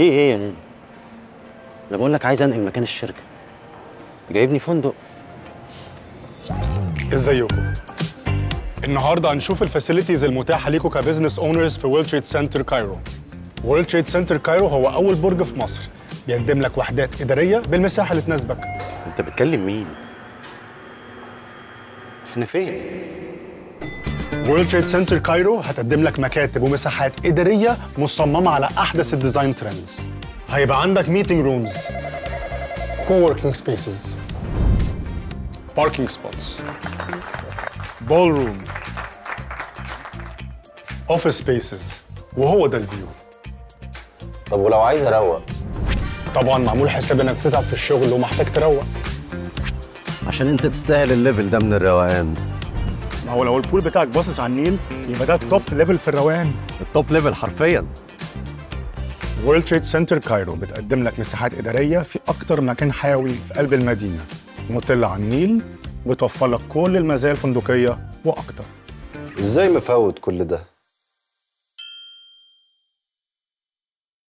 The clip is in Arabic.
في إيه يعني أنا بقول لك عايز انقل مكان الشركة. جايبني فندق. ازيكم؟ النهارده هنشوف ال facilities المتاحة ليكم ك business owners في World Trade Center Cairo World Trade Center Cairo هو أول برج في مصر. بيقدم لك وحدات إدارية بالمساحة اللي تناسبك. انت بتكلم مين؟ إحنا فين؟ World Trade Center Cairo هتقدم لك مكاتب ومساحات إدارية مصممة على أحدث ال design trends. هيبقى عندك meeting rooms co-working spaces parking spots ballroom office spaces وهو ده ال view طب ولو عايز أروق؟ طبعا معمول حساب إنك بتتعب في الشغل ومحتاج تروق. عشان أنت تستاهل ال level ده من الروقان. ما هو لو ال pool بتاعك باصص على النيل يبقى ده ال top level في الروقان. ال top level حرفيا. World Trade Center Cairo بتقدم لك مساحات إدارية في أكتر مكان حيوي في قلب المدينة. مطلة على النيل وتوفر لك كل المزايا الفندقية وأكتر. إزاي مفوت كل ده؟